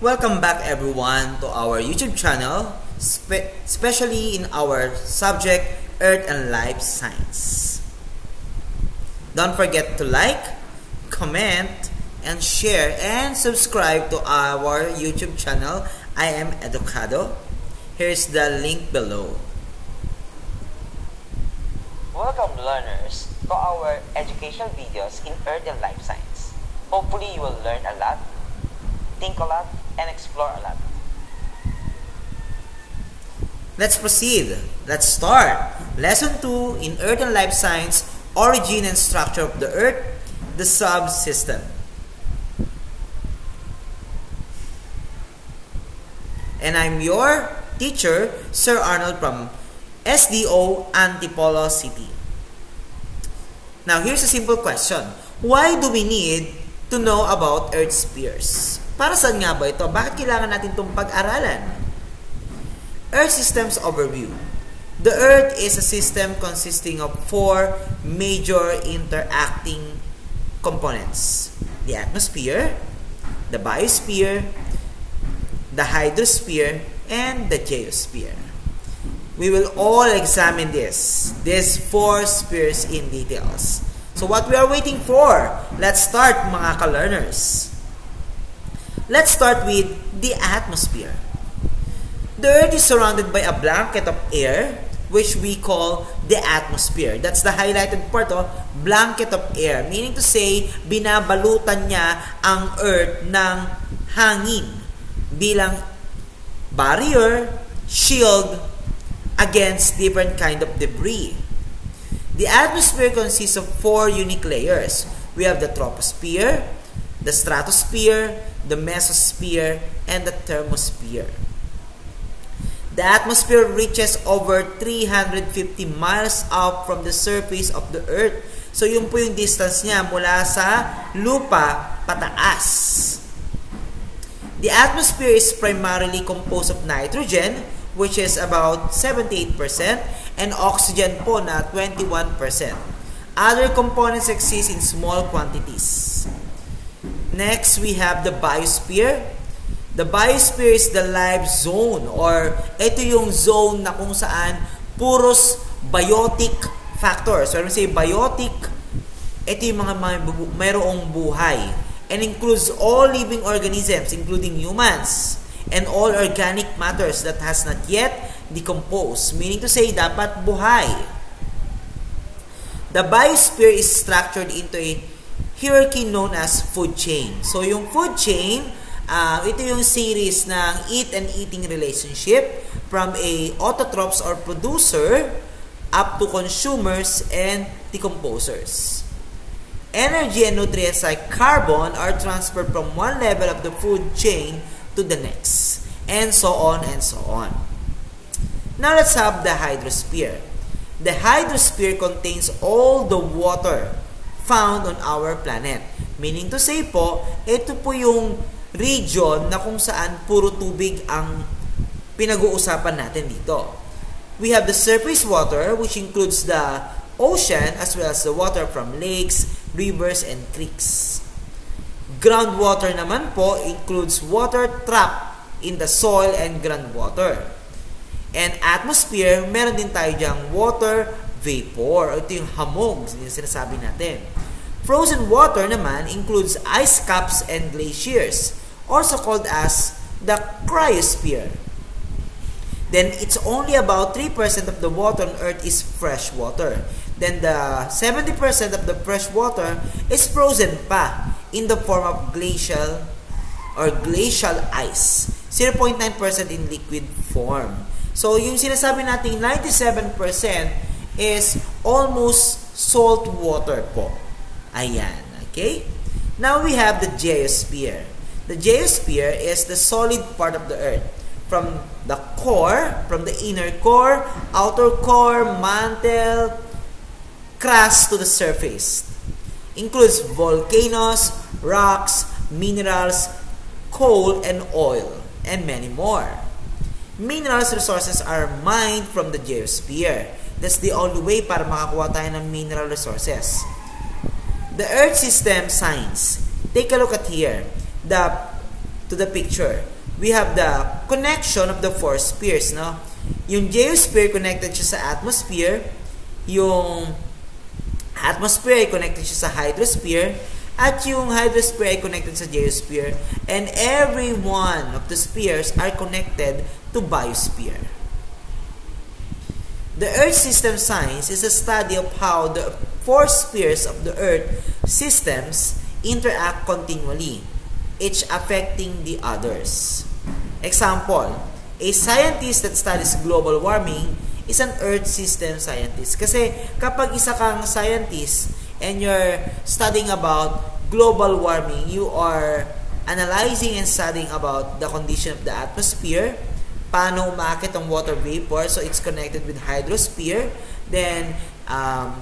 Welcome back everyone to our YouTube channel, spe- especially in our subject Earth and Life Science. Don't forget to like, comment, and share and subscribe to our YouTube channel. I am Educado. Here's the link below. Welcome learners to our educational videos in Earth and Life Science. Hopefully you will learn a lot, think a lot, and explore a lot. Let's proceed. Let's start. Lesson 2 in Earth and Life Science, Origin and Structure of the Earth, the Subsystem. And I'm your teacher, Sir Arnold from SDO Antipolo City. Now, here's a simple question. Why do we need to know about Earth's spheres? Para saan nga ba ito? Bakit kailangan natin itong pag-aralan? Earth Systems Overview. The Earth is a system consisting of four major interacting components. The atmosphere, the biosphere, the hydrosphere, and the geosphere. We will all examine this, these four spheres in details. So what we are waiting for? Let's start mga ka-learners. Let's start with the atmosphere. The Earth is surrounded by a blanket of air which we call the atmosphere. That's the highlighted part of blanket of air. Meaning to say, binabalutan niya ang Earth ng hangin bilang barrier, shield against different kind of debris. The atmosphere consists of four unique layers. We have the troposphere, the stratosphere, the mesosphere, and the thermosphere. The atmosphere reaches over 350 miles up from the surface of the Earth. So, yun po yung distance niya mula sa lupa pataas. The atmosphere is primarily composed of nitrogen, which is about 78%, and oxygen po na 21%. Other components exist in small quantities. Next, we have the biosphere. The biosphere is the life zone or ito yung zone na kung saan puros biotic factors. So, when we say biotic, ito yung mga, mga mayroong buhay and includes all living organisms including humans and all organic matters that has not yet decomposed. Meaning to say, dapat buhay. The biosphere is structured into a hierarchy known as food chain. So, yung food chain, uh, ito yung series ng eat and eating relationship from a autotrophs or producer up to consumers and decomposers. Energy and nutrients like carbon are transferred from one level of the food chain to the next, and so on and so on. Now let's have the hydrosphere. The hydrosphere contains all the water found on our planet. Meaning to say po, ito po yung region na kung saan puro tubig ang pinag-uusapan natin dito. We have the surface water which includes the ocean as well as the water from lakes, rivers, and creeks. Groundwater naman po includes water trapped in the soil and groundwater. And atmosphere, meron din tayo diyang water vapor. Ito yung hamog, yung sinasabi natin. Frozen water naman includes ice caps and glaciers, also called as the cryosphere. Then it's only about 3% of the water on Earth is fresh water. Then the 70% of the fresh water is frozen pa in the form of glacial or glacial ice. 0.9% in liquid form. So, yung sinasabi nating 97% is almost salt water po. Ayan. Okay? Now we have the geosphere. The geosphere is the solid part of the earth. From the core, from the inner core, outer core, mantle, crust to the surface. Includes volcanoes, rocks, minerals, coal, and oil, and many more. Minerals resources are mined from the geosphere. That's the only way para makakuha tayo ng mineral resources. The Earth System Science. Take a look at here. The to the picture. We have the connection of the four spheres, no? Yung geosphere connected siya sa atmosphere, yung atmosphere ay connected siya sa hydrosphere, at yung hydrosphere ay connected sa geosphere, and every one of the spheres are connected to biosphere. The Earth system science is a study of how the four spheres of the Earth systems interact continually, each affecting the others. Example, a scientist that studies global warming is an Earth system scientist. Kasi kapag isa kang scientist and you're studying about global warming, you are analyzing and studying about the condition of the atmosphere, paano umakit ang water vapor. So, it's connected with hydrosphere. Then, um,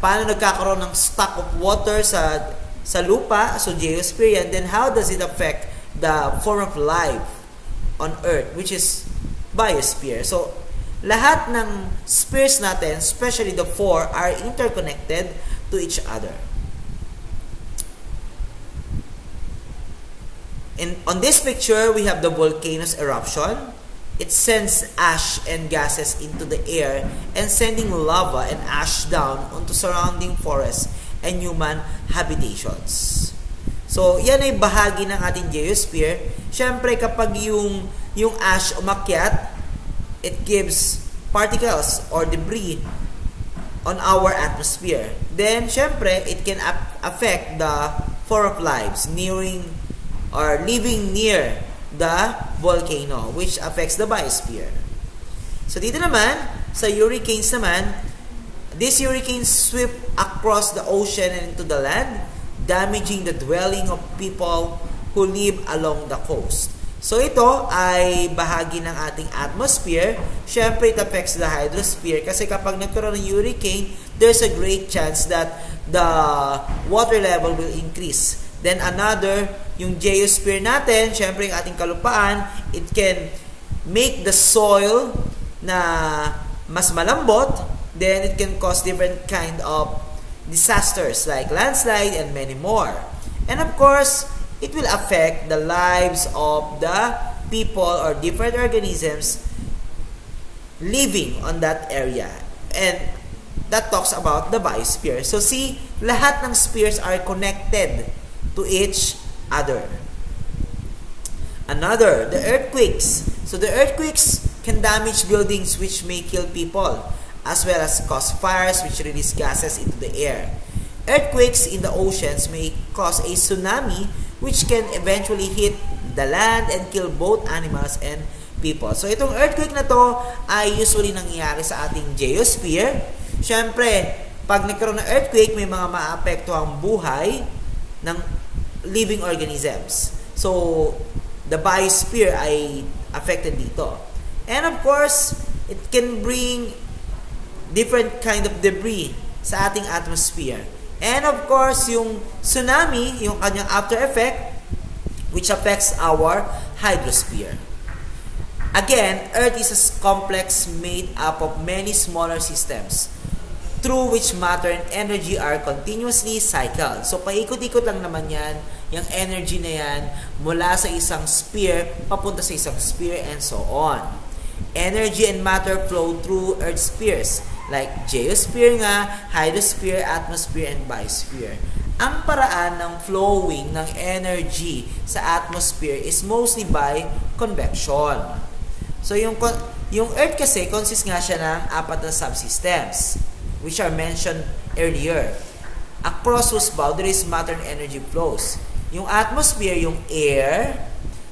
paano nagkakaroon ng stock of water sa sa lupa, so geosphere yan. Then, how does it affect the form of life on Earth, which is biosphere. So, lahat ng spheres natin, especially the four, are interconnected to each other. In, on this picture, we have the volcano's eruption. It sends ash and gases into the air and sending lava and ash down onto surrounding forests and human habitations. So, yan ay bahagi ng ating geosphere. Siyempre, kapag yung, yung ash umakyat, it gives particles or debris on our atmosphere. Then, syempre, it can affect the form of lives nearing or living near the volcano which affects the biosphere. So dito naman, sa hurricanes naman, these hurricanes sweep across the ocean and into the land, damaging the dwelling of people who live along the coast. So ito ay bahagi ng ating atmosphere. Siyempre, it affects the hydrosphere kasi kapag nagkaroon ng hurricane, there's a great chance that the water level will increase. Then another yung geosphere natin, syempre yung ating kalupaan, it can make the soil na mas malambot, then it can cause different kind of disasters like landslide and many more. And of course, it will affect the lives of the people or different organisms living on that area. And that talks about the biosphere. So see, lahat ng spheres are connected to each other. Another, the earthquakes. So the earthquakes can damage buildings which may kill people, as well as cause fires which release gases into the air. Earthquakes in the oceans may cause a tsunami which can eventually hit the land and kill both animals and people. So itong earthquake na to ay usually nangyayari sa ating geosphere. Siyempre, pag nagkaroon ng earthquake, may mga maapektuhang buhay ng living organisms. So, the biosphere ay affected dito. And of course, it can bring different kind of debris sa ating atmosphere. And of course, yung tsunami, yung kanyang after effect, which affects our hydrosphere. Again, Earth is a complex made up of many smaller systems through which matter and energy are continuously cycled. So, paikot-ikot lang naman yan, yung energy na yan, mula sa isang sphere, papunta sa isang sphere, and so on. Energy and matter flow through Earth spheres, like geosphere nga, hydrosphere, atmosphere, and biosphere. Ang paraan ng flowing ng energy sa atmosphere is mostly by convection. So, yung, yung Earth kasi, consists nga siya ng apat na subsystems which are mentioned earlier. Across whose boundaries matter and energy flows. Yung atmosphere, yung air,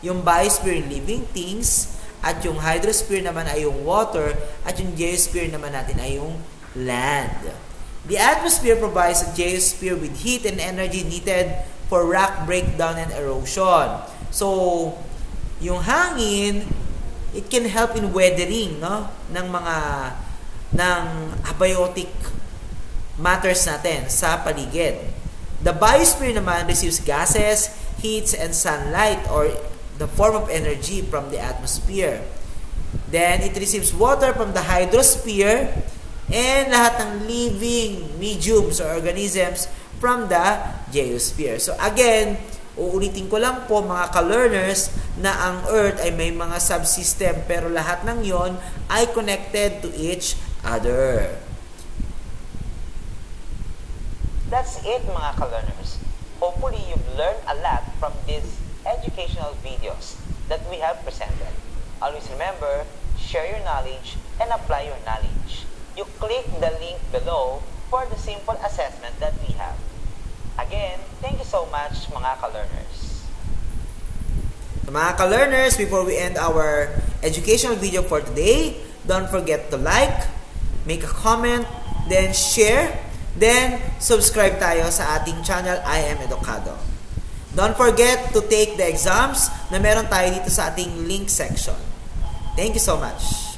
yung biosphere, living things, at yung hydrosphere naman ay yung water, at yung geosphere naman natin ay yung land. The atmosphere provides a geosphere with heat and energy needed for rock breakdown and erosion. So, yung hangin, it can help in weathering no ng mga ng abiotic matters natin sa paligid. The biosphere naman receives gases, heats, and sunlight or the form of energy from the atmosphere. Then, it receives water from the hydrosphere and lahat ng living mediums or organisms from the geosphere. So, again, Uulitin ko lang po mga ka-learners na ang Earth ay may mga subsystem pero lahat ng yon ay connected to each other. That's it mga ka-learners. Hopefully you've learned a lot from these educational videos that we have presented. Always remember, share your knowledge and apply your knowledge. You click the link below for the simple assessment that we have. Again, thank you so much mga ka-learners. Mga ka-learners, before we end our educational video for today, don't forget to like, make a comment, then share, then subscribe tayo sa ating channel, I Am Educado. Don't forget to take the exams na meron tayo dito sa ating link section. Thank you so much.